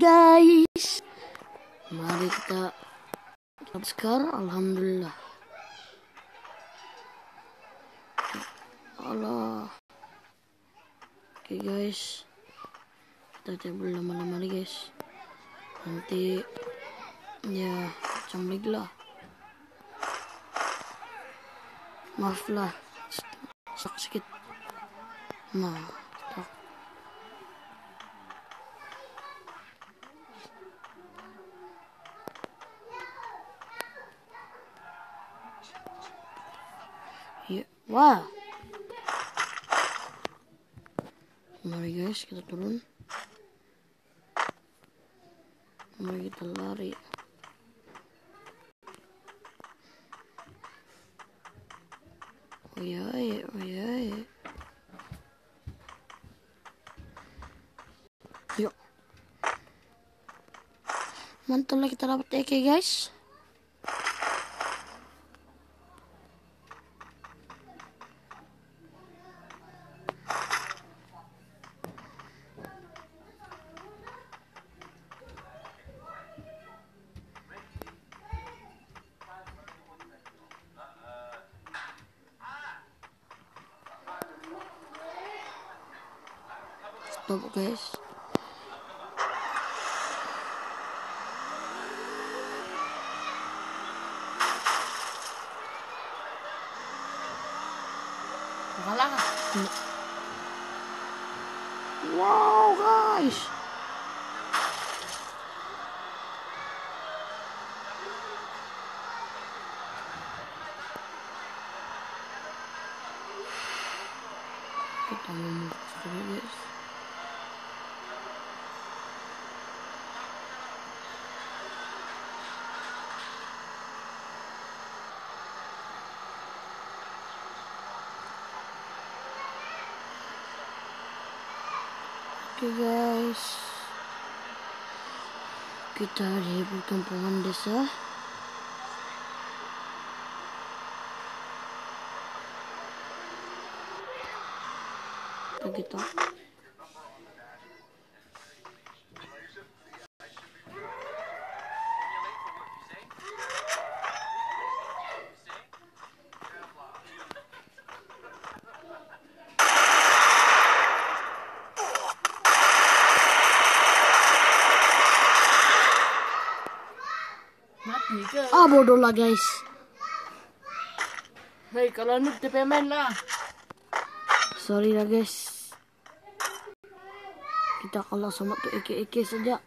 guys. Mari kita subscribe. Alhamdulillah. Allah. Oke guys. Kita cabut lama-lama lagi guys. Nanti ya camblik lah. Maaf lah. Sak sedikit. Nah, tak. Ya, wah. Mari guys, kita turun. Mari kita lari. Oh ya, ya, oh ya, ya. Yuk. Mantul lah kita dapat EK guys. Stop guys. Kalah ka. Wow guys. Kita ngomong dulu guys. Oke guys. Kita di perkampungan desa. Kita Ah bodoh lah guys. Hey, kalau noob di pemen lah. Sorry lah guys. Kita kalah sama tuh eke-eke saja.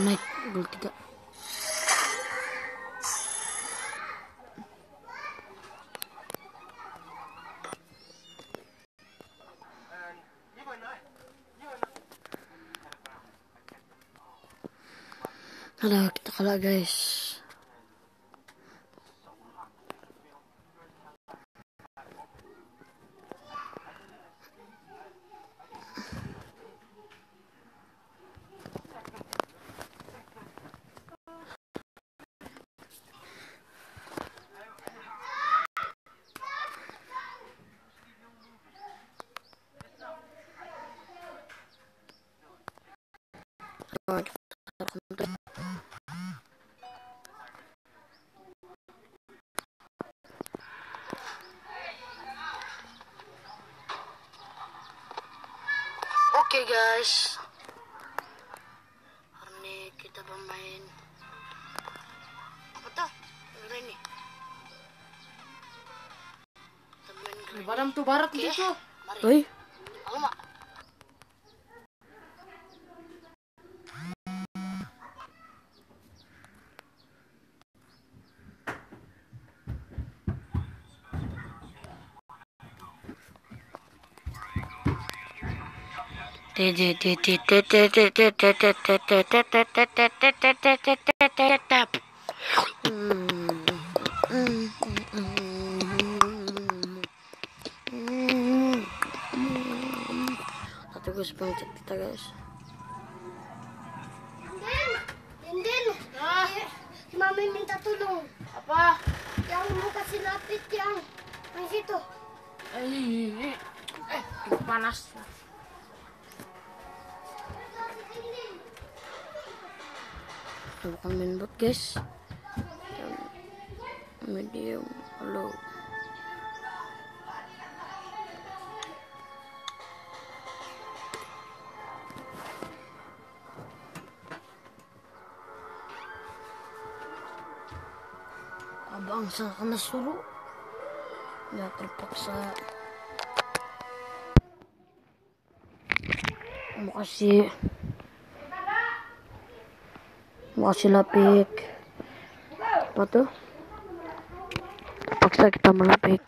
Naik gol tiga. Aduh, kita kalah guys. Oke guys, hari ini kita bermain apa tuh? Ini? Kita main tuh barat Oke. dito. Mari. Oi. Satu guys pencet kita guys. Din, din, kami minta tulong. Apa? Yang mo kasi lapit yang. Ang situ. Eh, eh, panas. Subukan main bot guys. Yang medium low. Abang sa ka nasuro. Ya terpaksa makasih makasih lapik. Apa tuh? Terpaksa kita melapik